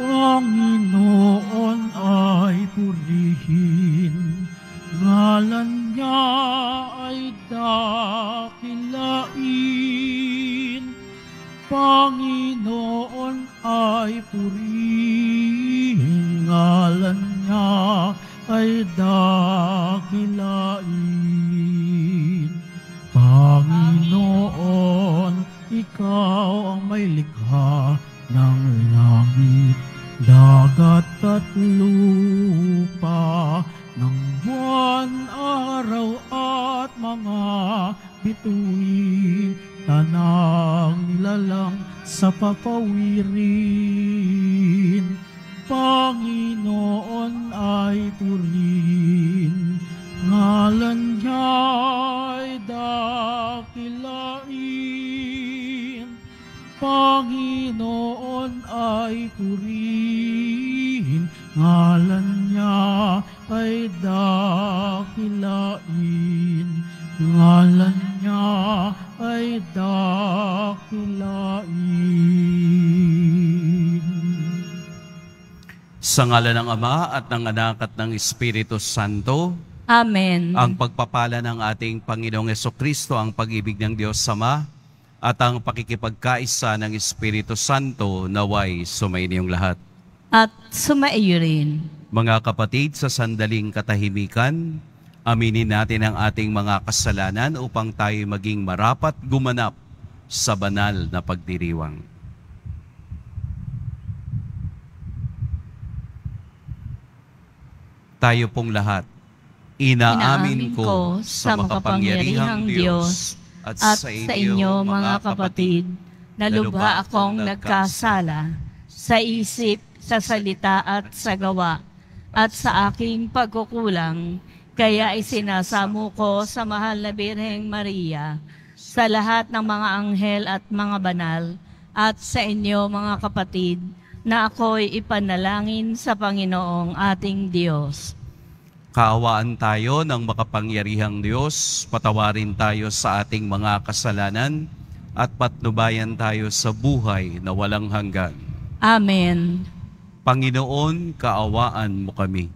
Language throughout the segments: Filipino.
Panginoon Sa ngala ng Ama at ng Anak at ng Espiritu Santo, Amen. ang pagpapala ng ating Panginoong Yeso Kristo, ang pag-ibig ng Diyos Sama, at ang pakikipagkaisa ng Espiritu Santo naway sumainiyong lahat. At sumaiyo rin. Mga kapatid, sa sandaling katahimikan, aminin natin ang ating mga kasalanan upang tayo maging marapat gumanap sa banal na pagdiriwang. Tayo pong lahat, inaamin ko sa makapangyarihang Diyos at sa inyo mga kapatid, na lubha akong nagkasala sa isip, sa salita at sa gawa, at sa aking pagkukulang, kaya isinasamo ko sa mahal na Birheng Maria, sa lahat ng mga anghel at mga banal, at sa inyo mga kapatid, na ako'y ipanalangin sa Panginoong ating Diyos. Kaawaan tayo ng makapangyarihang Diyos, patawarin tayo sa ating mga kasalanan, at patnubayan tayo sa buhay na walang hanggan. Amen. Panginoon, kaawaan mo kami.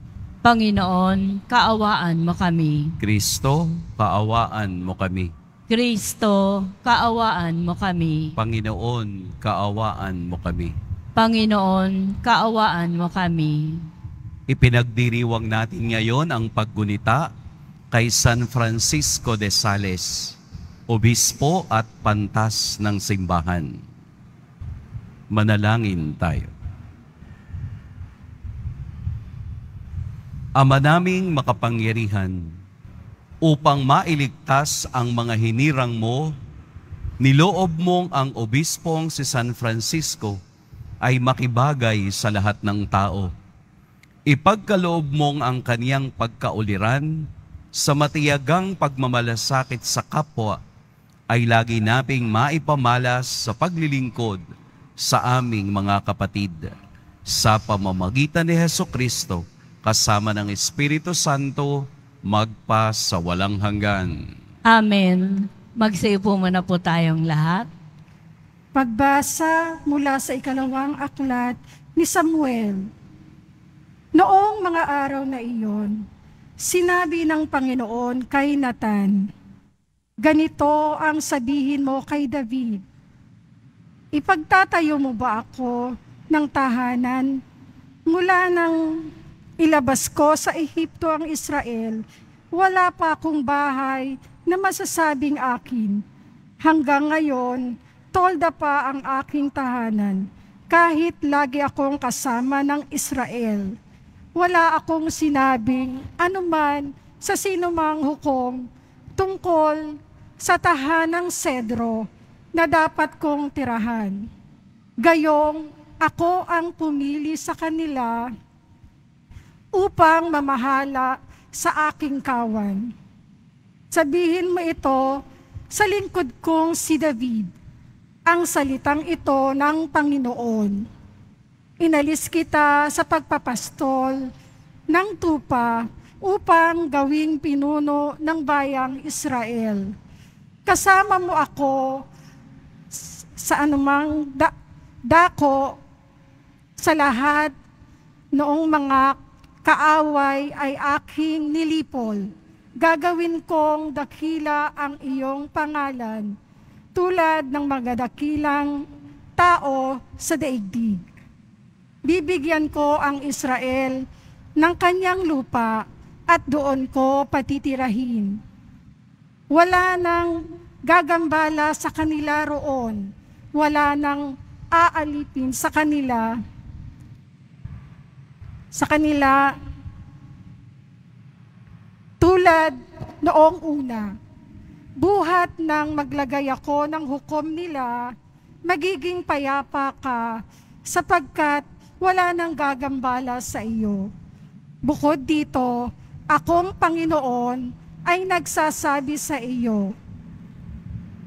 Panginoon, kaawaan mo kami. Kristo, kaawaan mo kami. Kristo, kaawaan mo kami. Panginoon, kaawaan mo kami. Panginoon, kaawaan mo kami. Ipinagdiriwang natin ngayon ang paggunita kay San Francisco de Sales, obispo at pantas ng simbahan. Manalangin tayo. Ama naming makapangyarihan, upang mailigtas ang mga hinirang mo, niloob mong ang obispong si San Francisco ay makibagay sa lahat ng tao. Ipagkaloob mong ang kaniyang pagkauliran sa matiyagang pagmamalasakit sa kapwa ay lagi naping maipamalas sa paglilingkod sa aming mga kapatid. Sa pamamagitan ni Heso Kristo, kasama ng Espiritu Santo, magpa sa walang hanggan. Amen. Magsayo po muna po tayong lahat. Pagbasa mula sa ikalawang aklat ni Samuel. Noong mga araw na iyon, sinabi ng Panginoon kay Nathan, Ganito ang sabihin mo kay David, Ipagtatayo mo ba ako ng tahanan mula nang ilabas ko sa Ehipto ang Israel, wala pa akong bahay na masasabing akin. Hanggang ngayon, tolda pa ang aking tahanan, kahit lagi akong kasama ng Israel. Wala akong sinabing anuman sa sinumang hukom tungkol sa tahanang sedro na dapat kong tirahan. Gayong ako ang pumili sa kanila upang mamahala sa aking kawan. Sabihin mo ito sa lingkod kong si David, ang salitang ito ng Panginoon. Inalis kita sa pagpapastol ng tupa upang gawing pinuno ng bayang Israel. Kasama mo ako sa anumang da- dako sa lahat noong mga kaaway ay aking nilipol. Gagawin kong dakila ang iyong pangalan, tulad ng mga dakilang tao sa daigdig. Bibigyan ko ang Israel ng kanyang lupa at doon ko patitirahin. Wala nang gagambala sa kanila roon. Wala nang aalipin sa kanila sa kanila tulad noong una. Buhat nang maglagay ako ng hukom nila, magiging payapa ka sapagkat wala nang gagambala sa iyo. Bukod dito, akong Panginoon ay nagsasabi sa iyo,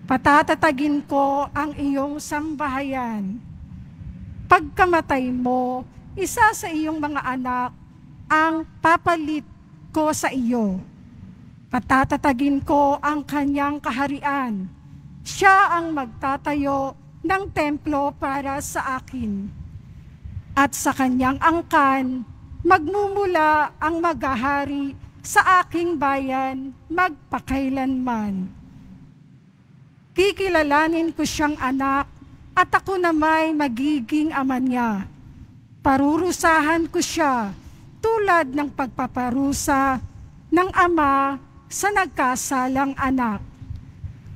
Patatatagin ko ang iyong sambahayan. Pagkamatay mo, isa sa iyong mga anak ang papalit ko sa iyo. Patatatagin ko ang kanyang kaharian. Siya ang magtatayo ng templo para sa akin. At sa kanyang angkan, magmumula ang maghahari sa aking bayan magpakailanman. Kikilalanin ko siyang anak at ako na may magiging ama niya parurusahan ko siya tulad ng pagpaparusa ng ama sa nagkasalang anak.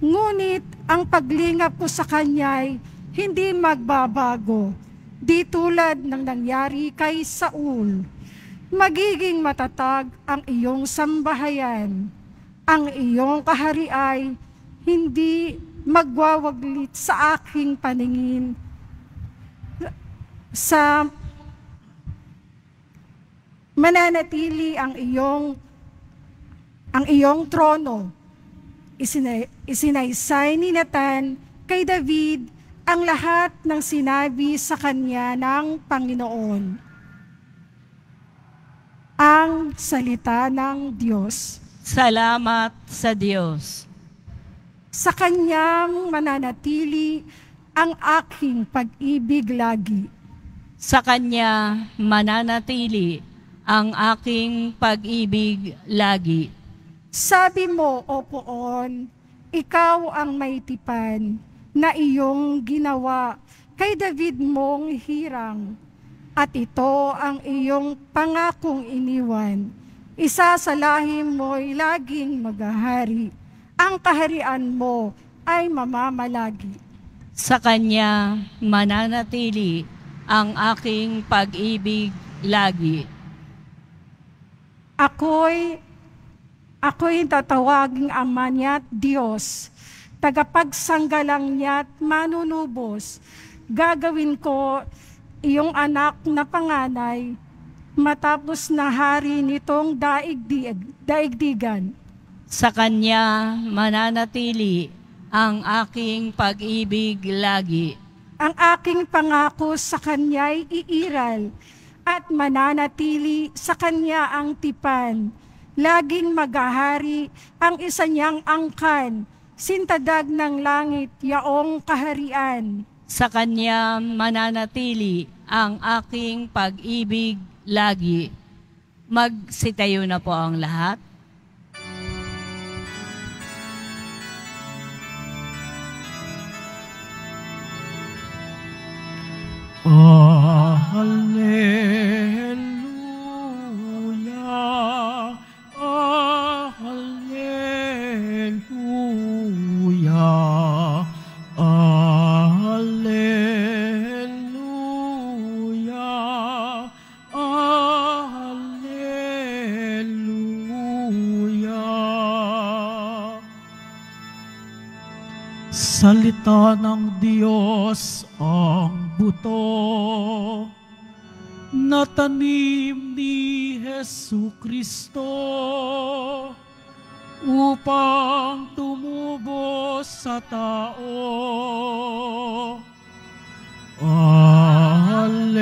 Ngunit ang paglingap ko sa kanya'y hindi magbabago, di tulad ng nangyari kay Saul. Magiging matatag ang iyong sambahayan. Ang iyong kahari ay hindi magwawaglit sa aking paningin sa mananatili ang iyong ang iyong trono. Isinay, isinaysay ni Nathan kay David ang lahat ng sinabi sa kanya ng Panginoon. Ang salita ng Diyos. Salamat sa Diyos. Sa kanyang mananatili ang aking pag-ibig lagi. Sa Kanya mananatili ang aking pag-ibig lagi. Sabi mo, O Poon, ikaw ang may tipan na iyong ginawa kay David mong hirang. At ito ang iyong pangakong iniwan. Isa sa lahim mo'y laging maghahari. Ang kaharian mo ay mamamalagi. Sa Kanya mananatili ang aking pag-ibig lagi. Ako'y, ako'y tatawaging ama niya't Diyos, tagapagsanggalang niya't manunubos. Gagawin ko iyong anak na panganay, matapos na hari nitong daigdig, daigdigan. Sa Kanya mananatili ang aking pag-ibig lagi. Ang aking pangako sa Kanya'y iiral, at mananatili sa kanya ang tipan. Laging maghahari ang isa niyang angkan, sintadag ng langit yaong kaharian. Sa kanya mananatili ang aking pag-ibig lagi. Magsitayo na po ang lahat. Alleluia, Salita ng Diyos ang buto na tanim ni Hesu Kristo upang tumubo sa tao. Alleluia,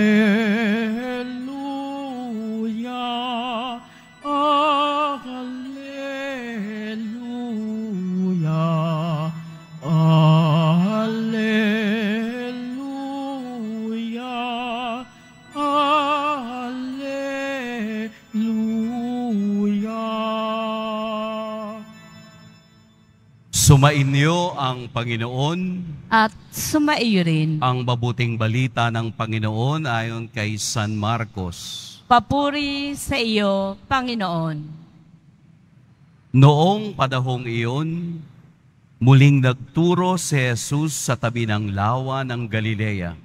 Sumainyo ang Panginoon, at sumaiyo rin. ang mabuting balita ng Panginoon ayon kay San Marcos. Papuri sa iyo, Panginoon. Noong panahong iyon, muling nagturo si Jesus sa tabi ng lawa ng Galilea.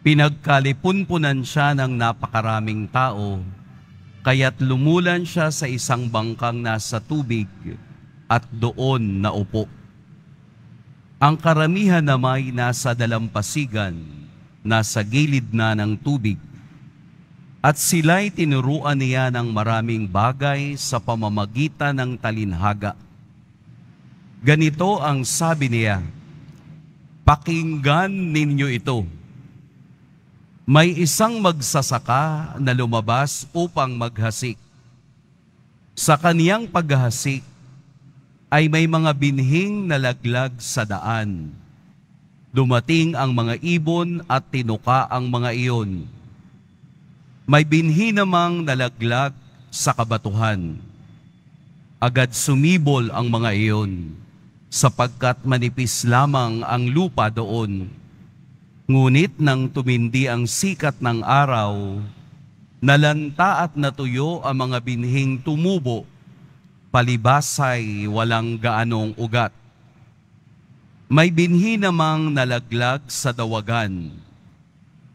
Pinagkalipunpunan siya ng napakaraming tao, kaya't lumulan siya sa isang bangkang nasa tubig at doon naupo. Ang karamihan na may nasa dalampasigan, nasa gilid na ng tubig, at sila'y tinuruan niya ng maraming bagay sa pamamagitan ng talinhaga. Ganito ang sabi niya, Pakinggan ninyo ito. May isang magsasaka na lumabas upang maghasik. Sa kaniyang paghasik, ay may mga binhing nalaglag sa daan. Dumating ang mga ibon at tinuka ang mga iyon may binhi namang nalaglag sa kabatuhan. Agad sumibol ang mga iyon, sapagkat manipis lamang ang lupa doon. Ngunit nang tumindi ang sikat ng araw, nalanta at natuyo ang mga binhing tumubo, palibasay walang gaanong ugat. May binhi namang nalaglag sa dawagan,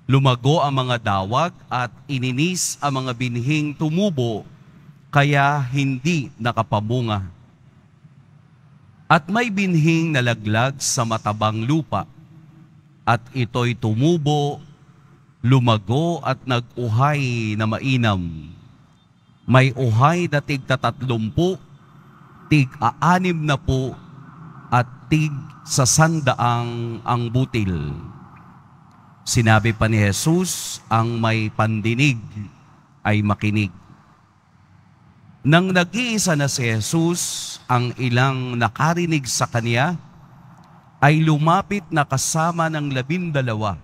Lumago ang mga dawag at ininis ang mga binhing tumubo, kaya hindi nakapamunga. At may binhing nalaglag sa matabang lupa, at ito'y tumubo, lumago at nag-uhay na mainam. May uhay na tig tatatlumpu, tig aanim na po, at tig sa sandaang ang butil. Sinabi pa ni Jesus, ang may pandinig ay makinig. Nang nag-iisa na si Jesus, ang ilang nakarinig sa kanya ay lumapit na kasama ng labindalawa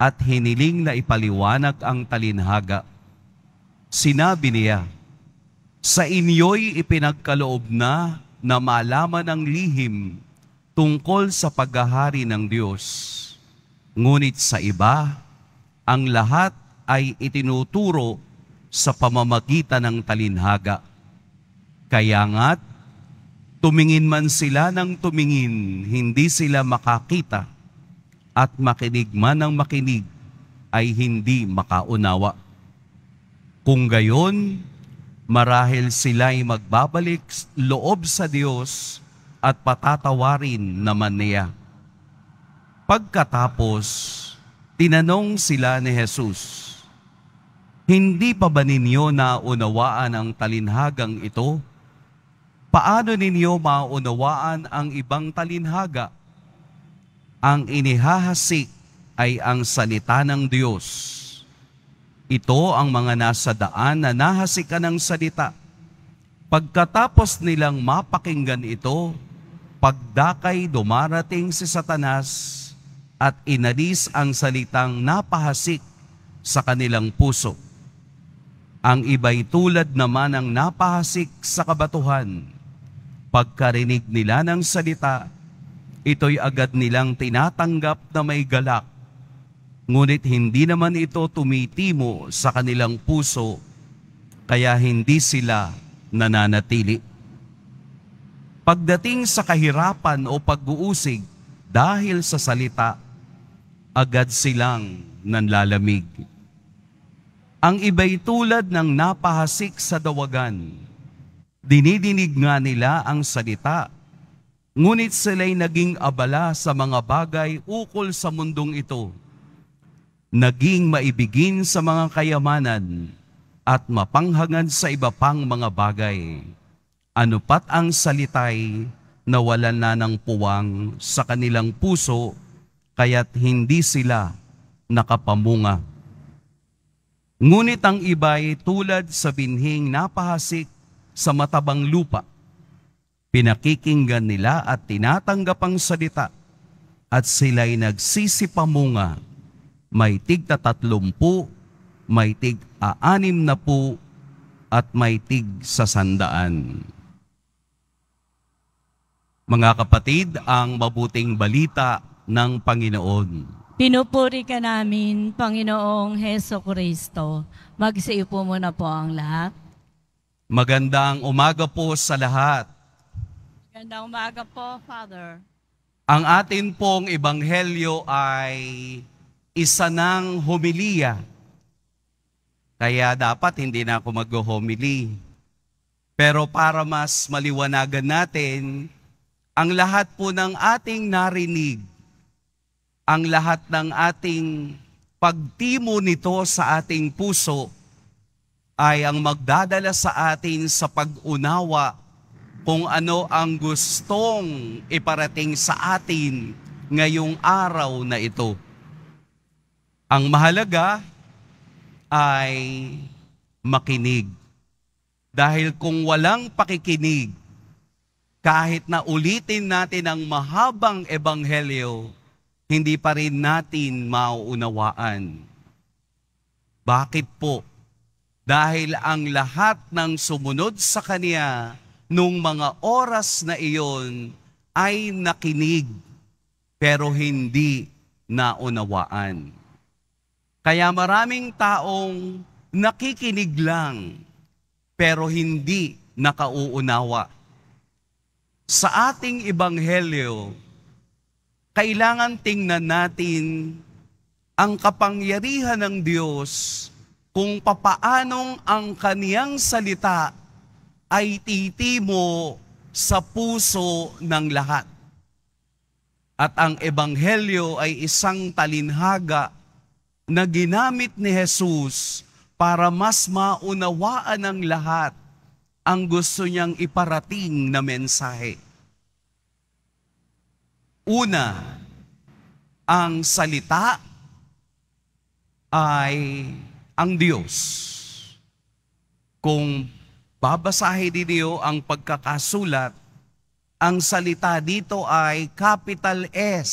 at hiniling na ipaliwanag ang talinhaga. Sinabi niya, Sa inyo'y ipinagkaloob na na malaman ang lihim tungkol sa paghahari ng Diyos Ngunit sa iba, ang lahat ay itinuturo sa pamamagitan ng talinhaga. Kaya nga't, tumingin man sila ng tumingin, hindi sila makakita, at makinig man ng makinig, ay hindi makaunawa. Kung gayon, marahil sila'y magbabalik loob sa Diyos at patatawarin naman niya. Pagkatapos, tinanong sila ni Jesus, Hindi pa ba ninyo naunawaan ang talinhagang ito? Paano ninyo maunawaan ang ibang talinhaga? Ang inihahasik ay ang salita ng Diyos. Ito ang mga nasa daan na nahasikan ng salita. Pagkatapos nilang mapakinggan ito, pagdakay dumarating si Satanas at inalis ang salitang napahasik sa kanilang puso. Ang iba'y tulad naman ng napahasik sa kabatuhan. Pagkarinig nila ng salita, ito'y agad nilang tinatanggap na may galak. Ngunit hindi naman ito tumitimo sa kanilang puso, kaya hindi sila nananatili. Pagdating sa kahirapan o pag-uusig dahil sa salita, agad silang nanlalamig. Ang iba'y tulad ng napahasik sa dawagan. Dinidinig nga nila ang salita, ngunit sila'y naging abala sa mga bagay ukol sa mundong ito. Naging maibigin sa mga kayamanan at mapanghangan sa iba pang mga bagay. Ano pat ang salitay na wala na ng puwang sa kanilang puso kaya't hindi sila nakapamunga. Ngunit ang iba'y tulad sa binhing napahasik sa matabang lupa. Pinakikinggan nila at tinatanggap ang salita at sila'y nagsisipamunga. May tig tatlumpu, may tig aanim na po, at may tig sa sandaan. Mga kapatid, ang mabuting balita ng Panginoon. Pinupuri ka namin, Panginoong Heso Kristo. Magsiupo muna po ang lahat. Magandang umaga po sa lahat. Gandang umaga po, Father. Ang atin pong ebanghelyo ay isa ng homilya. Kaya dapat hindi na ako mag-homily. Pero para mas maliwanagan natin, ang lahat po ng ating narinig, ang lahat ng ating pagtimo nito sa ating puso, ay ang magdadala sa atin sa pag-unawa kung ano ang gustong iparating sa atin ngayong araw na ito. Ang mahalaga ay makinig. Dahil kung walang pakikinig, kahit na ulitin natin ang mahabang ebanghelyo, hindi pa rin natin mauunawaan. Bakit po? Dahil ang lahat ng sumunod sa Kanya nung mga oras na iyon ay nakinig pero hindi naunawaan. Kaya maraming taong nakikinig lang pero hindi nakauunawa sa ating ebanghelyo, kailangan tingnan natin ang kapangyarihan ng Diyos kung papaanong ang kaniyang salita ay titimo sa puso ng lahat. At ang ebanghelyo ay isang talinhaga na ginamit ni Jesus para mas maunawaan ng lahat ang gusto niyang iparating na mensahe. Una, ang salita ay ang Diyos. Kung babasahin ninyo ang pagkakasulat, ang salita dito ay capital S.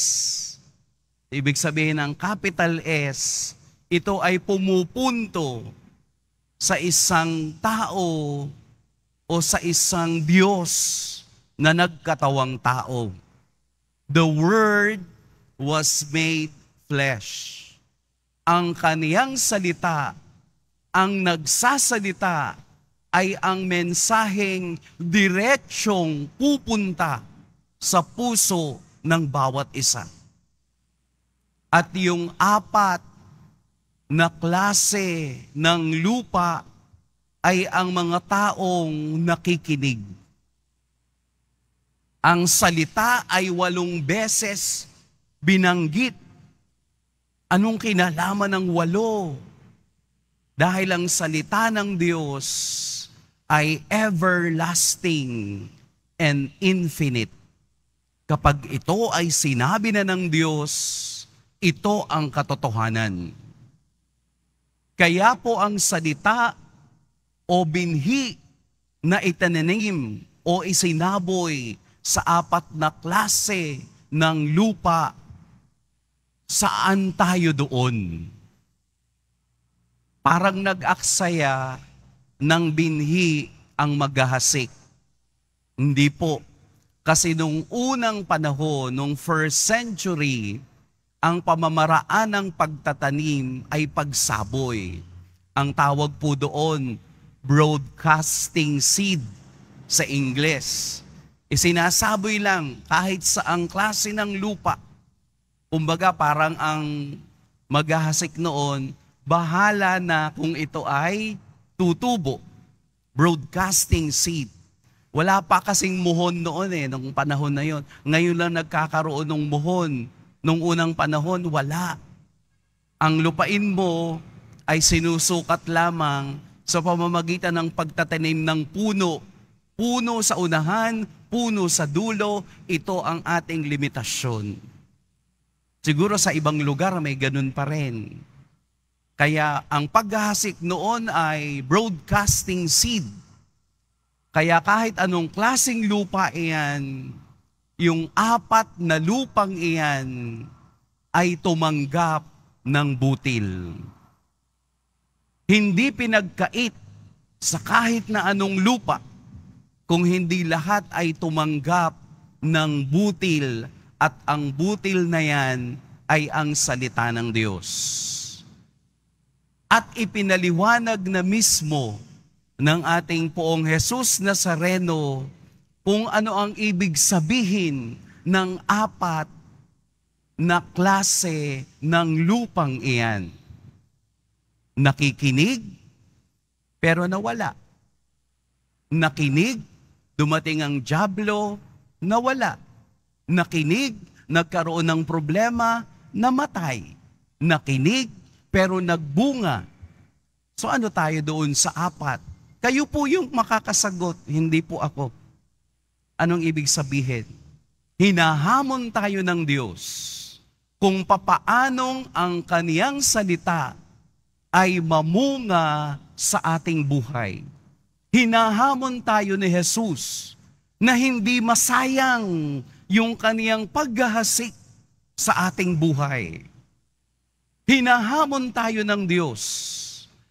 Ibig sabihin ng capital S, ito ay pumupunto sa isang tao o sa isang Diyos na nagkatawang tao. The Word was made flesh. Ang kaniyang salita, ang nagsasalita, ay ang mensaheng diretsyong pupunta sa puso ng bawat isa. At yung apat na klase ng lupa ay ang mga taong nakikinig. Ang salita ay walong beses binanggit. Anong kinalaman ng walo? Dahil ang salita ng Diyos ay everlasting and infinite. Kapag ito ay sinabi na ng Diyos, ito ang katotohanan. Kaya po ang salita o binhi na itananim o isinaboy sa apat na klase ng lupa, saan tayo doon? Parang nag-aksaya ng binhi ang maghahasik. Hindi po. Kasi nung unang panahon, nung first century, ang pamamaraan ng pagtatanim ay pagsaboy. Ang tawag po doon, broadcasting seed sa Ingles. Isinasaboy lang kahit sa ang klase ng lupa. Kumbaga parang ang maghahasik noon, bahala na kung ito ay tutubo. Broadcasting seed. Wala pa kasing muhon noon eh, nung panahon na yon. Ngayon lang nagkakaroon ng muhon. Nung unang panahon, wala. Ang lupain mo ay sinusukat lamang sa pamamagitan ng pagtatanim ng puno. Puno sa unahan, puno sa dulo, ito ang ating limitasyon. Siguro sa ibang lugar may ganun pa rin. Kaya ang paghahasik noon ay broadcasting seed. Kaya kahit anong klasing lupa iyan, yung apat na lupang iyan ay tumanggap ng butil. Hindi pinagkait sa kahit na anong lupa kung hindi lahat ay tumanggap ng butil at ang butil na yan ay ang salita ng Diyos. At ipinaliwanag na mismo ng ating poong Jesus Nazareno kung ano ang ibig sabihin ng apat na klase ng lupang iyan. Nakikinig, pero nawala. Nakinig, dumating ang jablo, nawala. Nakinig, nagkaroon ng problema, namatay. Nakinig, pero nagbunga. So ano tayo doon sa apat? Kayo po yung makakasagot, hindi po ako. Anong ibig sabihin? Hinahamon tayo ng Diyos kung papaanong ang kaniyang salita ay mamunga sa ating buhay. Hinahamon tayo ni Jesus na hindi masayang yung kaniyang paghahasik sa ating buhay. Hinahamon tayo ng Diyos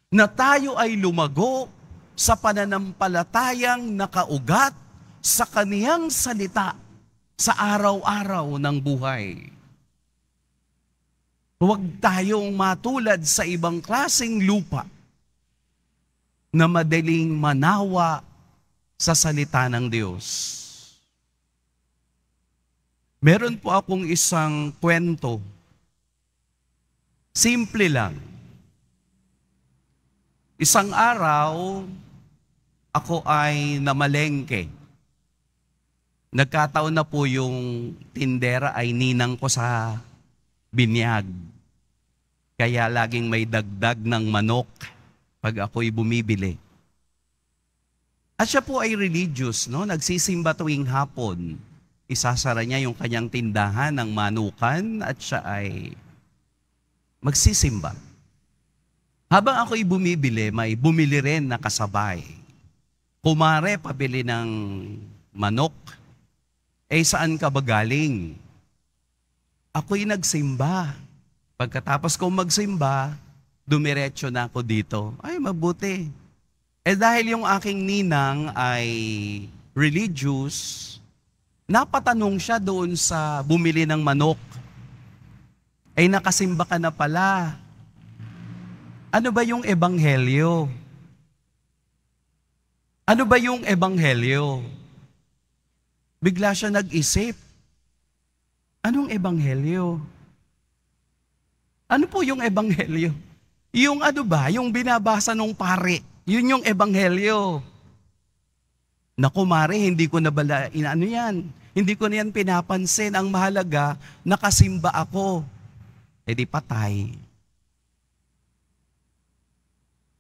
na tayo ay lumago sa pananampalatayang nakaugat sa kaniyang salita sa araw-araw ng buhay. Huwag tayong matulad sa ibang klaseng lupa na madaling manawa sa salita ng Diyos. Meron po akong isang kwento. Simple lang. Isang araw, ako ay namalengke. Nagkataon na po yung tindera ay ninang ko sa binyag. Kaya laging may dagdag ng manok pag ako'y bumibili. At siya po ay religious, no? Nagsisimba tuwing hapon. Isasara niya yung kanyang tindahan ng manukan at siya ay magsisimba. Habang ako'y bumibili, may bumili rin na kasabay. Kumare, pabili ng manok. Eh, saan ka ba galing? Ako'y nagsimba. Pagkatapos kong magsimba, dumiretso na ako dito. Ay, mabuti. Eh dahil yung aking ninang ay religious, napatanong siya doon sa bumili ng manok. Ay nakasimba ka na pala. Ano ba yung ebanghelyo? Ano ba yung ebanghelyo? Bigla siya nag-isip. Anong ebanghelyo? Ano po yung ebanghelyo? Yung ano ba, yung binabasa nung pare, yun yung ebanghelyo. Naku mare, hindi ko na bala, ano yan, hindi ko na yan pinapansin. Ang mahalaga, nakasimba ako. E di patay.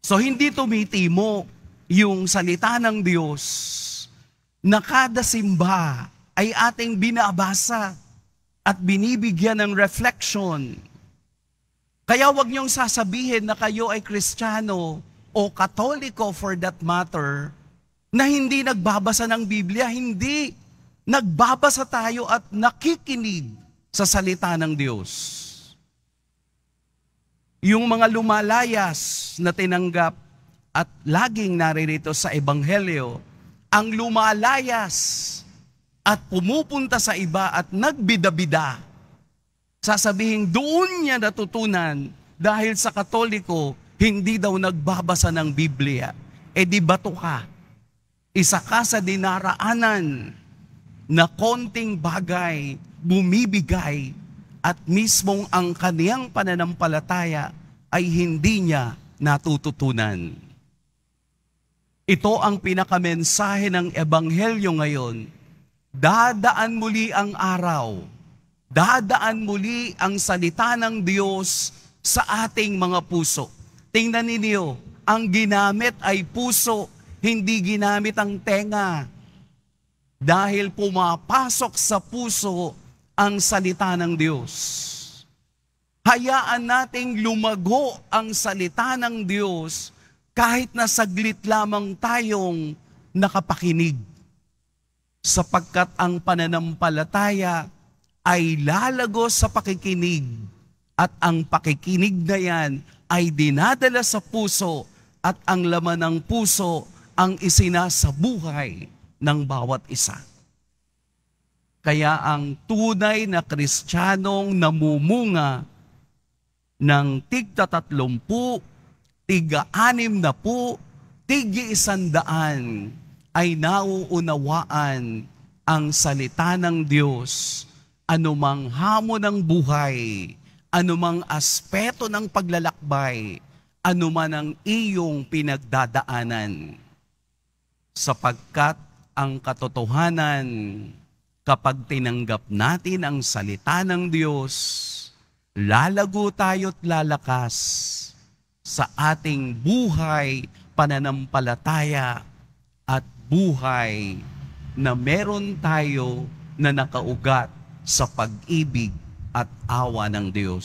So hindi tumitimo yung salita ng Diyos na kada simba ay ating binabasa at binibigyan ng reflection. Kaya wag niyong sasabihin na kayo ay Kristiyano o Katoliko for that matter na hindi nagbabasa ng Biblia. Hindi. Nagbabasa tayo at nakikinig sa salita ng Diyos. Yung mga lumalayas na tinanggap at laging naririto sa Ebanghelyo, ang lumalayas at pumupunta sa iba at nagbida-bida, sasabihin doon niya natutunan dahil sa katoliko, hindi daw nagbabasa ng Biblia. E di bato ka. Isa ka sa dinaraanan na konting bagay bumibigay at mismong ang kaniyang pananampalataya ay hindi niya natututunan. Ito ang pinakamensahe ng Ebanghelyo ngayon. Dadaan muli ang araw. Dadaan muli ang salita ng Diyos sa ating mga puso. Tingnan ninyo, ang ginamit ay puso, hindi ginamit ang tenga. Dahil pumapasok sa puso ang salita ng Diyos. Hayaan nating lumago ang salita ng Diyos kahit na saglit lamang tayong nakapakinig. Sapagkat ang pananampalataya ay lalago sa pakikinig at ang pakikinig na yan ay dinadala sa puso at ang laman ng puso ang isinasabuhay ng bawat isa. Kaya ang tunay na kristyanong namumunga ng tigta tatlumpu, tiga anim na po, tigi isandaan ay nauunawaan ang salita ng Diyos, anumang hamon ng buhay, anumang aspeto ng paglalakbay, anuman ang iyong pinagdadaanan. Sapagkat ang katotohanan, kapag tinanggap natin ang salita ng Diyos, lalago tayo't lalakas sa ating buhay, pananampalataya at buhay na meron tayo na nakaugat sa pag-ibig at awa ng Diyos.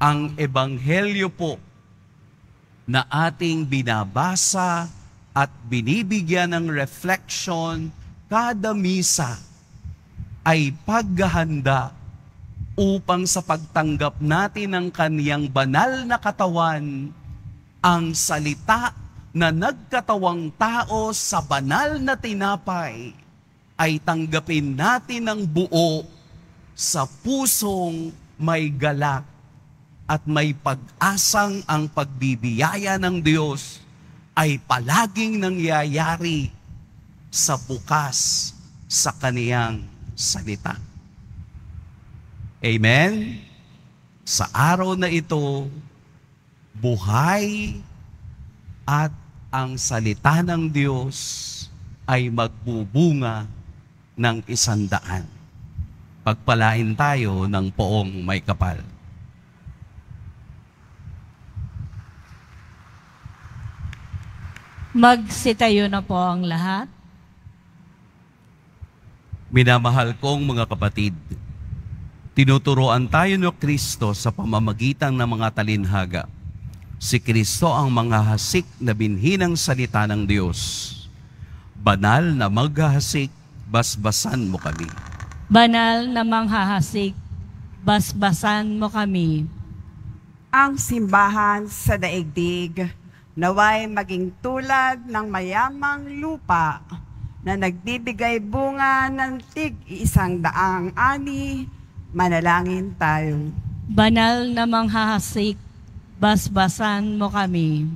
Ang ebanghelyo po na ating binabasa at binibigyan ng reflection kada misa ay paghahanda upang sa pagtanggap natin ng kaniyang banal na katawan, ang salita na nagkatawang tao sa banal na tinapay ay tanggapin natin ng buo sa pusong may galak at may pag-asang ang pagbibiyaya ng Diyos ay palaging nangyayari sa bukas sa kaniyang salita. Amen? Sa araw na ito, buhay at ang salita ng Diyos ay magbubunga ng isandaan. Pagpalain tayo ng poong may kapal. Magsitayo na po ang lahat. Minamahal kong mga kapatid, tinuturoan tayo ng Kristo sa pamamagitan ng mga talinhaga. Si Kristo ang mga hasik na binhi ng salita ng Diyos. Banal na maghahasik, basbasan mo kami. Banal na manghahasik, basbasan mo kami. ang simbahan sa daigdig naway maging tulad ng mayamang lupa na nagbibigay bunga ng tig isang daang ani, manalangin tayo. Banal na manghahasik, basbasan mo kami.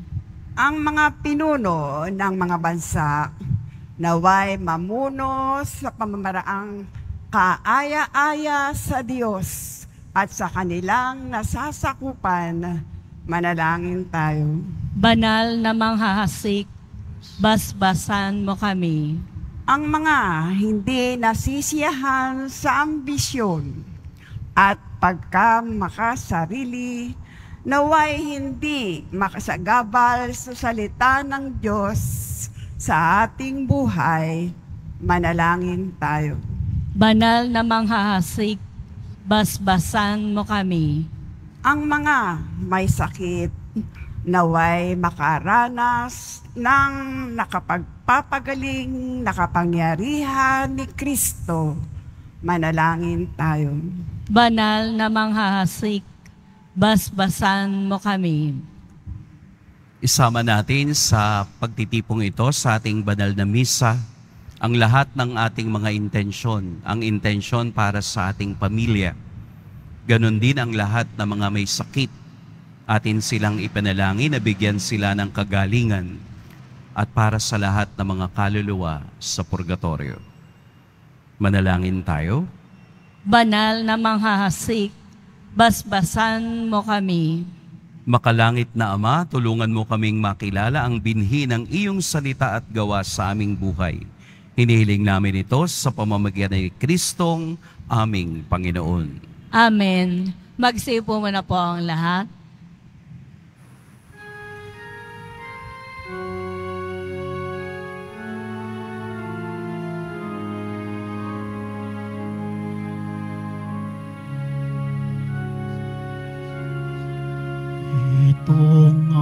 Ang mga pinuno ng mga bansa naway mamuno sa pamamaraang kaaya-aya sa Diyos at sa kanilang nasasakupan, manalangin tayo. Banal na manghahasik, basbasan mo kami. ang mga hindi nasisiyahan sa ambisyon at pagkamakasarili naway hindi makasagabal sa salita ng Diyos sa ating buhay, manalangin tayo. Banal na manghahasik, basbasan mo kami. Ang mga may sakit naway makaranas ng nakapagpapagaling nakapangyarihan ni Kristo. Manalangin tayo. Banal na manghahasik, basbasan mo kami. Isama natin sa pagtitipong ito sa ating banal na misa ang lahat ng ating mga intensyon, ang intensyon para sa ating pamilya. Ganon din ang lahat ng mga may sakit. Atin silang ipanalangin na bigyan sila ng kagalingan at para sa lahat ng mga kaluluwa sa purgatorio. Manalangin tayo. Banal na manghahasik, basbasan mo kami. Makalangit na Ama, tulungan mo kaming makilala ang binhi ng iyong salita at gawa sa aming buhay. Hinihiling namin ito sa pamamagitan ni Kristong aming Panginoon. Amen. Magsipo muna po ang lahat. Itong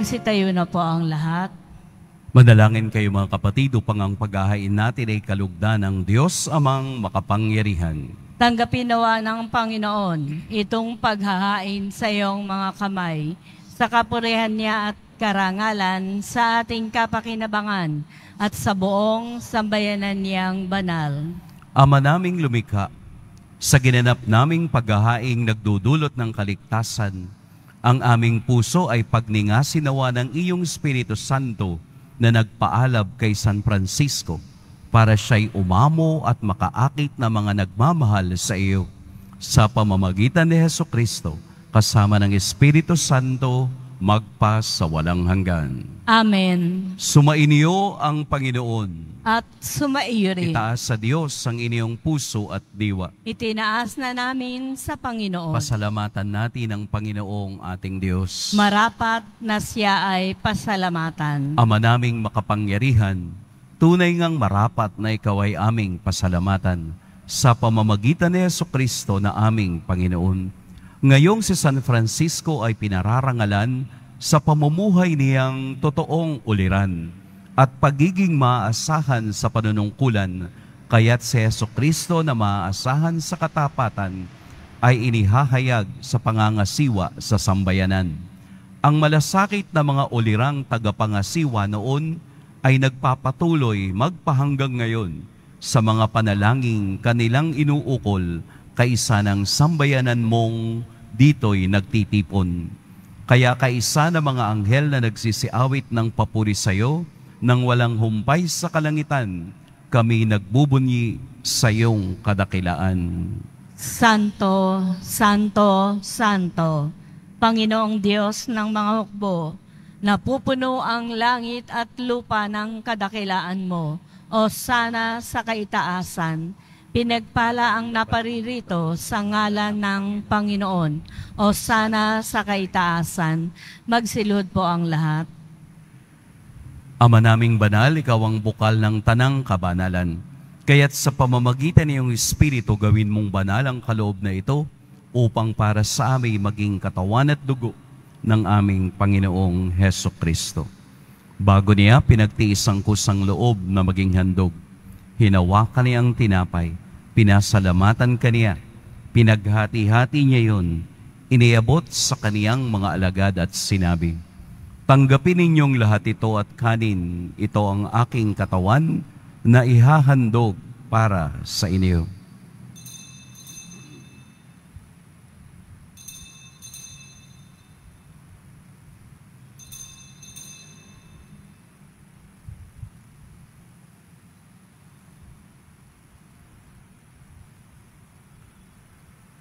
Magsitayo na po ang lahat. Manalangin kayo mga kapatid upang ang paghahain natin ay kalugdan ng Diyos amang makapangyarihan. Tanggapin nawa ng Panginoon itong paghahain sa iyong mga kamay sa kapurihan niya at karangalan sa ating kapakinabangan at sa buong sambayanan niyang banal. Ama naming lumikha, sa ginanap naming paghahaing nagdudulot ng kaligtasan, ang aming puso ay pagningasin nawa ng iyong Espiritu Santo na nagpaalab kay San Francisco para siya'y umamo at makaakit na mga nagmamahal sa iyo. Sa pamamagitan ni Heso Kristo, kasama ng Espiritu Santo, magpa sa walang hanggan. Amen. Sumainyo ang Panginoon. At sumaiyo rin. Itaas sa Diyos ang inyong puso at diwa. Itinaas na namin sa Panginoon. Pasalamatan natin ang Panginoong ating Diyos. Marapat na siya ay pasalamatan. Ama naming makapangyarihan, tunay ngang marapat na ikaw ay aming pasalamatan sa pamamagitan ni Yeso Kristo na aming Panginoon. Ngayong si San Francisco ay pinararangalan sa pamumuhay niyang totoong uliran at pagiging maaasahan sa panunungkulan, kaya't si Yeso Kristo na maaasahan sa katapatan ay inihahayag sa pangangasiwa sa sambayanan. Ang malasakit na mga ulirang tagapangasiwa noon ay nagpapatuloy magpahanggang ngayon sa mga panalangin kanilang inuukol kaisa ng sambayanan mong dito'y nagtitipon. Kaya kaisa ng mga anghel na nagsisiawit ng papuri sa iyo, nang walang humpay sa kalangitan, kami nagbubunyi sa iyong kadakilaan. Santo, Santo, Santo, Panginoong Diyos ng mga hukbo, napupuno ang langit at lupa ng kadakilaan mo, o sana sa kaitaasan, pinagpala ang naparirito sa ngalan ng Panginoon, o sana sa kaitaasan, magsilod po ang lahat. Ama naming banal, ikaw ang bukal ng tanang kabanalan. Kaya't sa pamamagitan ng iyong Espiritu, gawin mong banal ang kaloob na ito upang para sa amin maging katawan at dugo ng aming Panginoong Heso Kristo. Bago niya pinagtiis ang kusang loob na maging handog, hinawakan niya ang tinapay, pinasalamatan kaniya, pinaghati-hati niya yon, iniabot sa kaniyang mga alagad at sinabi, Tanggapin ninyong lahat ito at kanin, ito ang aking katawan na ihahandog para sa inyo.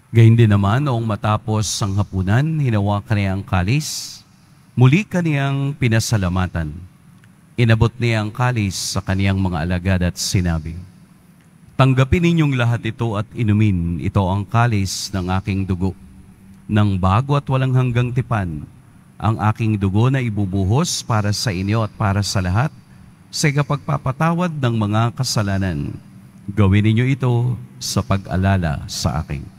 Gayun din naman, noong matapos ang hapunan, hinawakan niya ang kalis, Muli kaniyang pinasalamatan. Inabot niya ang kalis sa kaniyang mga alagad at sinabi, Tanggapin ninyong lahat ito at inumin. Ito ang kalis ng aking dugo. Nang bago at walang hanggang tipan, ang aking dugo na ibubuhos para sa inyo at para sa lahat sa kapagpapatawad ng mga kasalanan. Gawin ninyo ito sa pag-alala sa akin.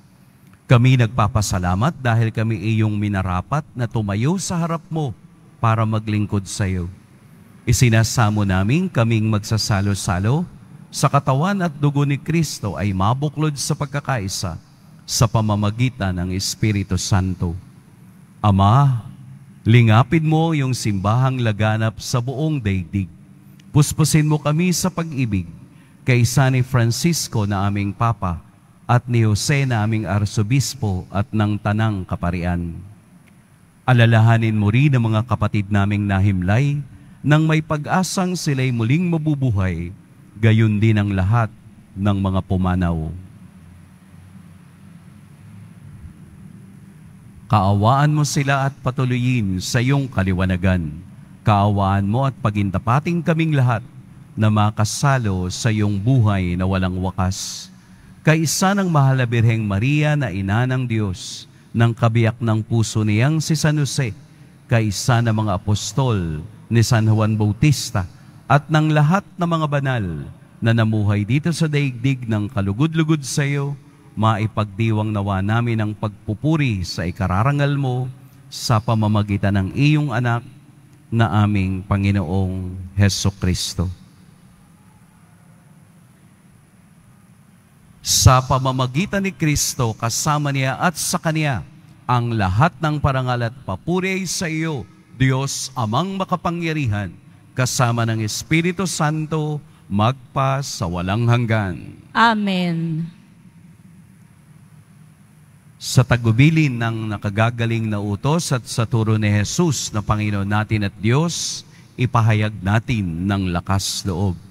Kami nagpapasalamat dahil kami iyong minarapat na tumayo sa harap mo para maglingkod sa iyo. Isinasamo namin kaming magsasalo-salo sa katawan at dugo ni Kristo ay mabuklod sa pagkakaisa sa pamamagitan ng Espiritu Santo. Ama, lingapin mo yung simbahang laganap sa buong daigdig. Puspusin mo kami sa pag-ibig kay San Francisco na aming Papa, at ni Jose naming arsobispo at ng tanang kaparian. Alalahanin mo rin ang mga kapatid naming nahimlay nang may pag-asang sila'y muling mabubuhay, gayon din ang lahat ng mga pumanaw. Kaawaan mo sila at patuloyin sa iyong kaliwanagan. Kaawaan mo at pagintapating kaming lahat na makasalo sa iyong buhay na walang wakas. Kaisa ng mahal na Birheng Maria na ina ng Diyos, ng kabiyak ng puso niyang si San Jose, kaisa ng mga apostol ni San Juan Bautista, at ng lahat ng mga banal na namuhay dito sa daigdig ng kalugod-lugod sa iyo, maipagdiwang nawa namin ang pagpupuri sa ikararangal mo sa pamamagitan ng iyong anak na aming Panginoong Heso Kristo. Sa pamamagitan ni Kristo, kasama niya at sa Kanya, ang lahat ng parangal at papuri ay sa iyo, Diyos amang makapangyarihan, kasama ng Espiritu Santo, magpa sa walang hanggan. Amen. Sa tagubilin ng nakagagaling na utos at sa turo ni Jesus na Panginoon natin at Diyos, ipahayag natin ng lakas loob.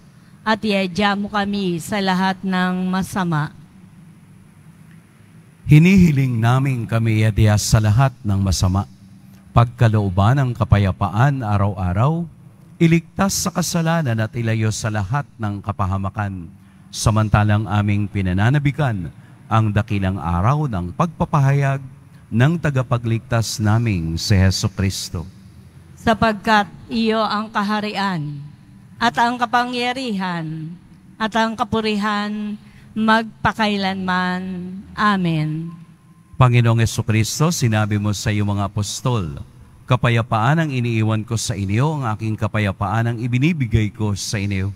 at iadya mo kami sa lahat ng masama. hinihiling namin kami yadiyas sa lahat ng masama. Pagkalooban ng kapayapaan araw-araw, iligtas sa kasalanan at ilayo sa lahat ng kapahamakan. Samantalang aming pinananabikan ang dakilang araw ng pagpapahayag ng tagapagligtas naming si Heso Kristo. sapagkat iyo ang kaharian at ang kapangyarihan at ang kapurihan magpakailanman. Amen. Panginoong Yeso Kristo, sinabi mo sa iyong mga apostol, Kapayapaan ang iniiwan ko sa inyo, ang aking kapayapaan ang ibinibigay ko sa inyo.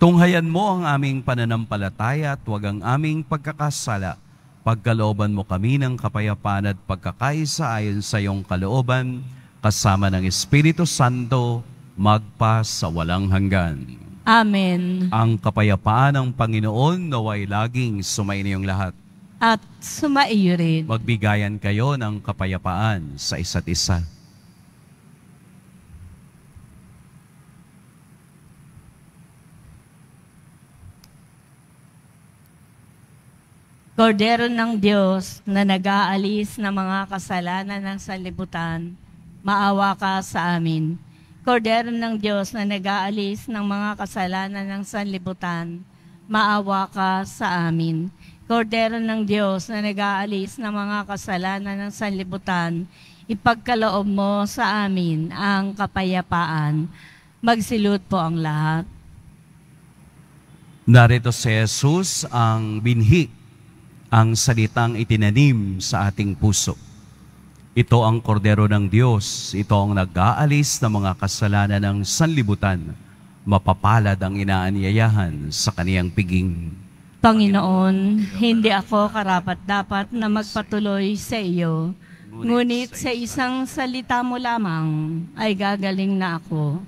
Tunghayan mo ang aming pananampalataya at huwag ang aming pagkakasala. Pagkalooban mo kami ng kapayapaan at pagkakaisa ayon sa iyong kalooban, kasama ng Espiritu Santo, magpa sa walang hanggan. Amen. Ang kapayapaan ng Panginoon naway laging sumainiyong lahat. At sumaiyo rin. Magbigayan kayo ng kapayapaan sa isa't isa. Kordero ng Diyos na nag-aalis ng mga kasalanan ng sanlibutan, maawa ka sa amin. Kordero ng Diyos na nag-aalis ng mga kasalanan ng sanlibutan, maawa ka sa amin. Kordero ng Diyos na nag-aalis ng mga kasalanan ng sanlibutan, ipagkaloob mo sa amin ang kapayapaan. Magsilot po ang lahat. Narito si Jesus ang binhi, ang salitang itinanim sa ating puso. Ito ang kordero ng Diyos, ito ang nag-aalis ng mga kasalanan ng sanlibutan. Mapapalad ang inaanyayahan sa kaniyang piging. Panginoon, hindi ako karapat-dapat na magpatuloy sa iyo. Ngunit sa isang salita mo lamang ay gagaling na ako.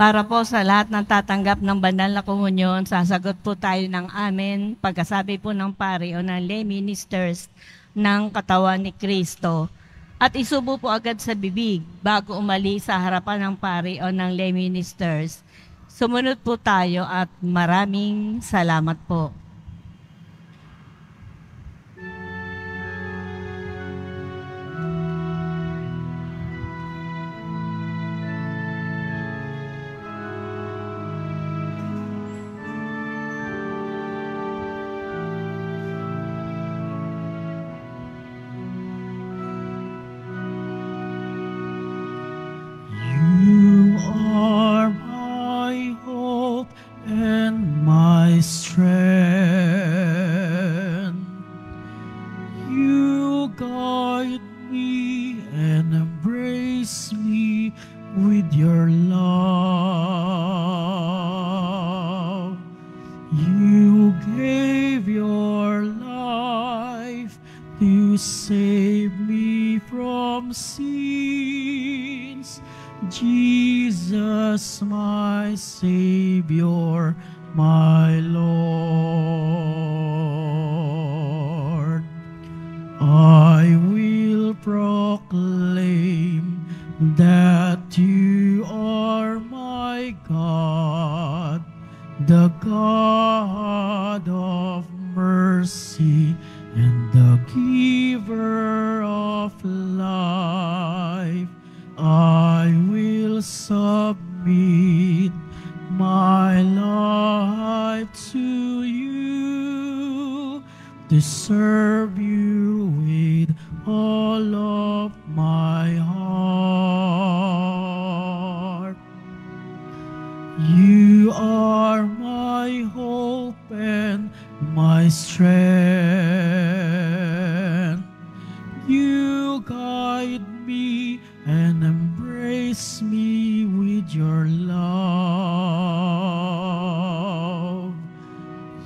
Para po sa lahat ng tatanggap ng banal na komunyon, sasagot po tayo ng amen pagkasabi po ng pari o ng lay ministers ng katawan ni Kristo. At isubo po agad sa bibig bago umali sa harapan ng pari o ng lay ministers. Sumunod po tayo at maraming salamat po.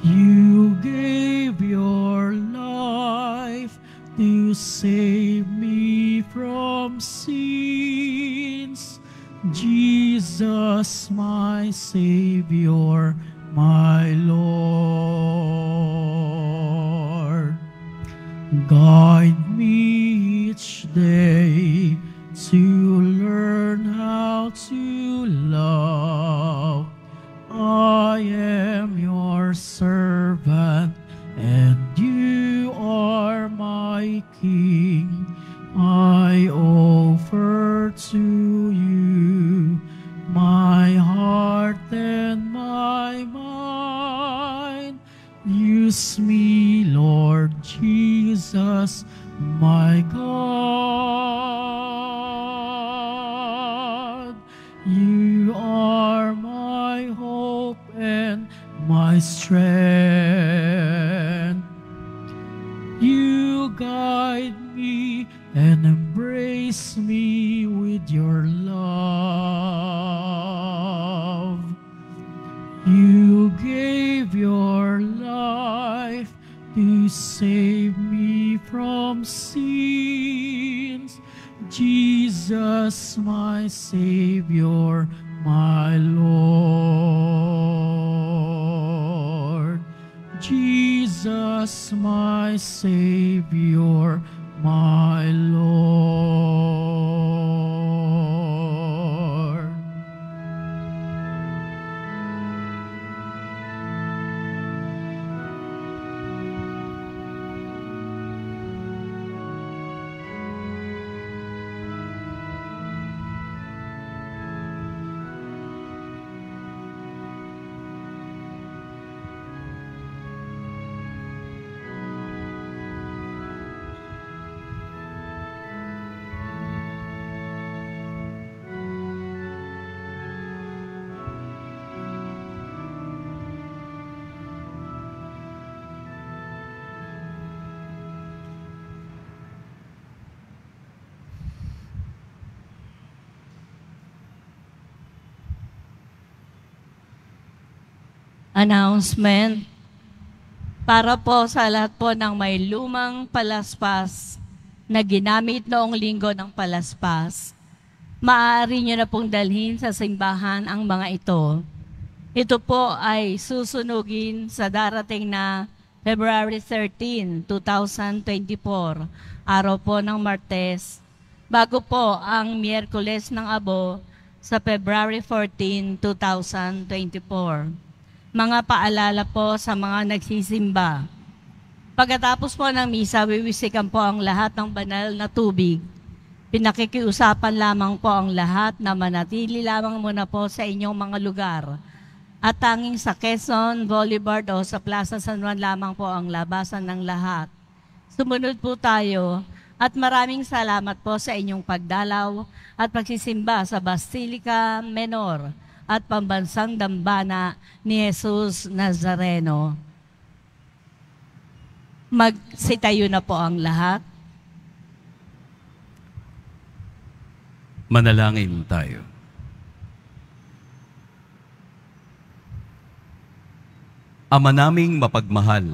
You gave your life to save me from sins. Jesus, my Savior, Jesus, my Savior, my Lord. Announcement para po sa lahat po ng may lumang palaspas na ginamit noong linggo ng palaspas. Maaari nyo na pong dalhin sa simbahan ang mga ito. Ito po ay susunugin sa darating na February 13, 2024, araw po ng Martes, bago po ang Miyerkules ng Abo sa February 14, 2024 mga paalala po sa mga nagsisimba. Pagkatapos po ng misa, wiwisikan po ang lahat ng banal na tubig. Pinakikiusapan lamang po ang lahat na manatili lamang muna po sa inyong mga lugar. At tanging sa Quezon, Boulevard o sa Plaza San Juan lamang po ang labasan ng lahat. Sumunod po tayo at maraming salamat po sa inyong pagdalaw at pagsisimba sa Basilica Menor at pambansang dambana ni Jesus Nazareno. Magsitayo na po ang lahat. Manalangin tayo. Ama naming mapagmahal,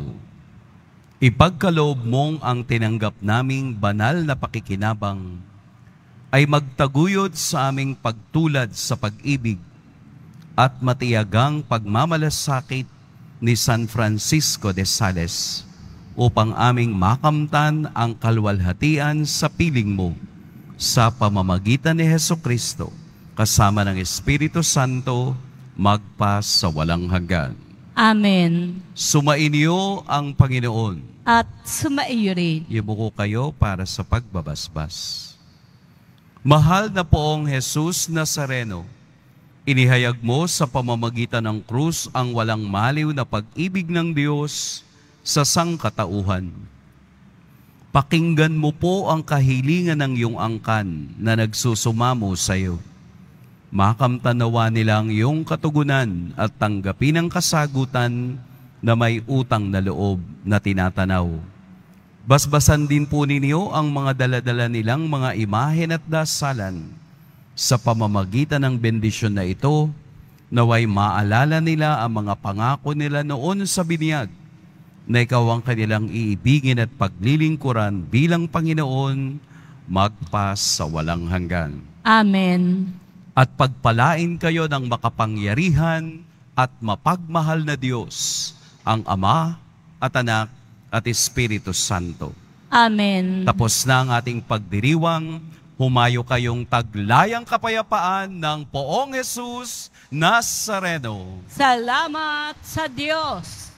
Ipagkaloob mong ang tinanggap naming banal na pakikinabang ay magtaguyod sa aming pagtulad sa pag-ibig at matiyagang pagmamalasakit ni San Francisco de Sales upang aming makamtan ang kalwalhatian sa piling mo sa pamamagitan ni Heso Kristo kasama ng Espiritu Santo magpas sa walang hanggan. Amen. Sumainyo ang Panginoon. At sumaiyo rin. Ibuko kayo para sa pagbabasbas. Mahal na poong Jesus Nazareno, inihayag mo sa pamamagitan ng krus ang walang maliw na pag-ibig ng Diyos sa sangkatauhan. Pakinggan mo po ang kahilingan ng iyong angkan na nagsusumamo sa iyo. Makamtanawa nilang iyong katugunan at tanggapin ang kasagutan na may utang na loob na tinatanaw. Basbasan din po ninyo ang mga daladala nilang mga imahen at dasalan sa pamamagitan ng bendisyon na ito, naway maalala nila ang mga pangako nila noon sa binyag na ikaw ang kanilang iibigin at paglilingkuran bilang Panginoon magpas sa walang hanggan. Amen. At pagpalain kayo ng makapangyarihan at mapagmahal na Diyos, ang Ama at Anak at Espiritu Santo. Amen. Tapos na ang ating pagdiriwang, humayo kayong taglayang kapayapaan ng poong Jesus Nazareno. Salamat sa Diyos.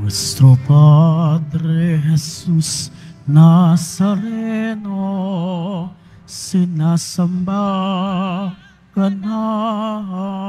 Nuestro Padre Jesús Nazareno, sinasamba ka namin.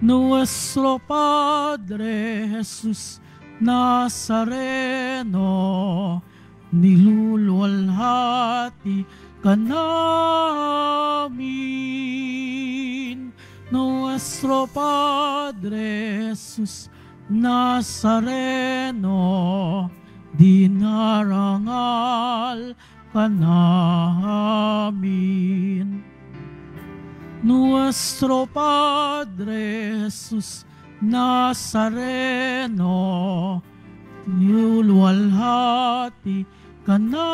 Nuestro Padre Jesus Nazareno, niluluwalhati ka namin. Nuestro Padre Jesus Nazareno, dinarangal ka namin. Nuestro Padre Jesús Nazareno, niluwalhati ka namin.